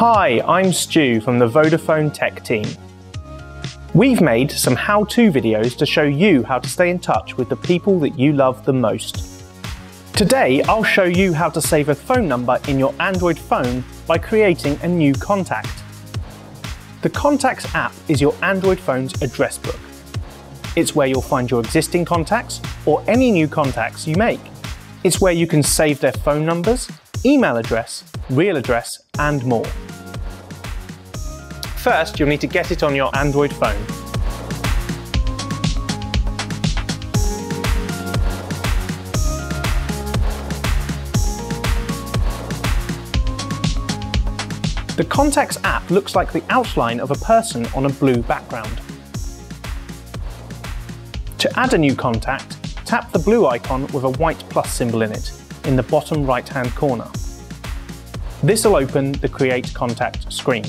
Hi, I'm Stew from the Vodafone Tech team. We've made some how-to videos to show you how to stay in touch with the people that you love the most. Today, I'll show you how to save a phone number in your Android phone by creating a new contact. The Contacts app is your Android phone's address book. It's where you'll find your existing contacts or any new contacts you make. It's where you can save their phone numbers, email address, real address, and more. First, you'll need to get it on your Android phone. The Contacts app looks like the outline of a person on a blue background. To add a new contact, tap the blue icon with a white plus symbol in it, in the bottom right-hand corner. This will open the Create Contact screen.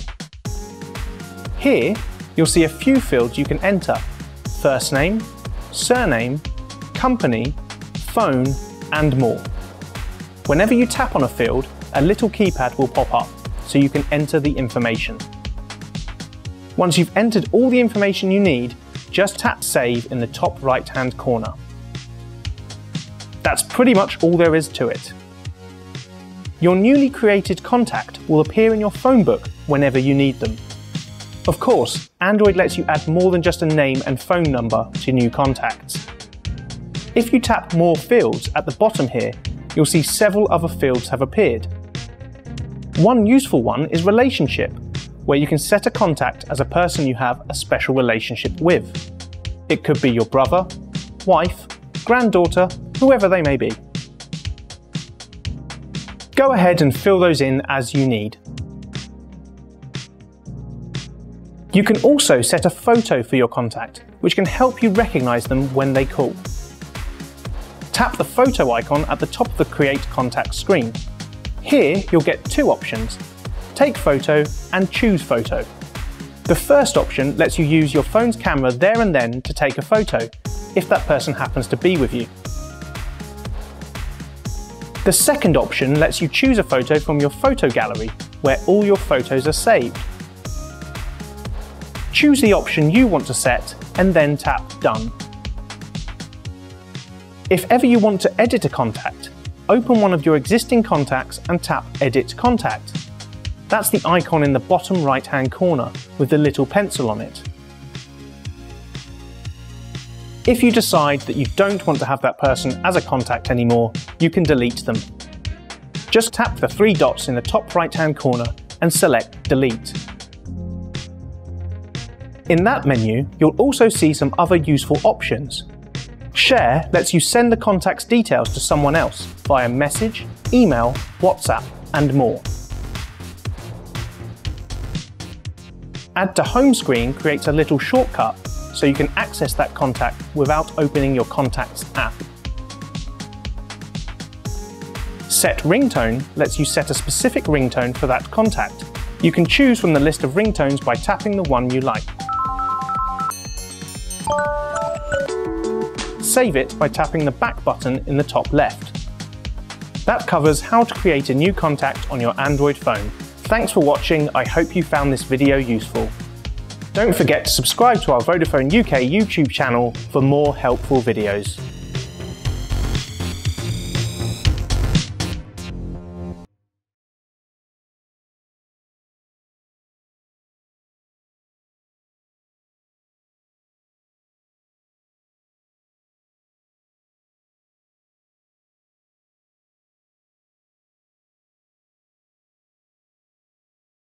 Here, you'll see a few fields you can enter. First name, surname, company, phone, and more. Whenever you tap on a field, a little keypad will pop up, so you can enter the information. Once you've entered all the information you need, just tap Save in the top right-hand corner. That's pretty much all there is to it. Your newly created contact will appear in your phone book whenever you need them. Of course, Android lets you add more than just a name and phone number to new contacts. If you tap More Fields at the bottom here, you'll see several other fields have appeared. One useful one is Relationship, where you can set a contact as a person you have a special relationship with. It could be your brother, wife, granddaughter, whoever they may be. Go ahead and fill those in as you need. You can also set a photo for your contact, which can help you recognise them when they call. Tap the photo icon at the top of the Create Contact screen. Here you'll get two options, Take Photo and Choose Photo. The first option lets you use your phone's camera there and then to take a photo, if that person happens to be with you. The second option lets you choose a photo from your photo gallery, where all your photos are saved. Choose the option you want to set and then tap Done. If ever you want to edit a contact, open one of your existing contacts and tap Edit Contact. That's the icon in the bottom right hand corner with the little pencil on it. If you decide that you don't want to have that person as a contact anymore, you can delete them. Just tap the three dots in the top right hand corner and select Delete. In that menu, you'll also see some other useful options. Share lets you send the contact's details to someone else via message, email, WhatsApp, and more. Add to home screen creates a little shortcut so you can access that contact without opening your Contacts app. Set Ringtone lets you set a specific ringtone for that contact. You can choose from the list of ringtones by tapping the one you like. Save it by tapping the back button in the top left. That covers how to create a new contact on your Android phone. Thanks for watching, I hope you found this video useful. Don't forget to subscribe to our Vodafone UK YouTube channel for more helpful videos.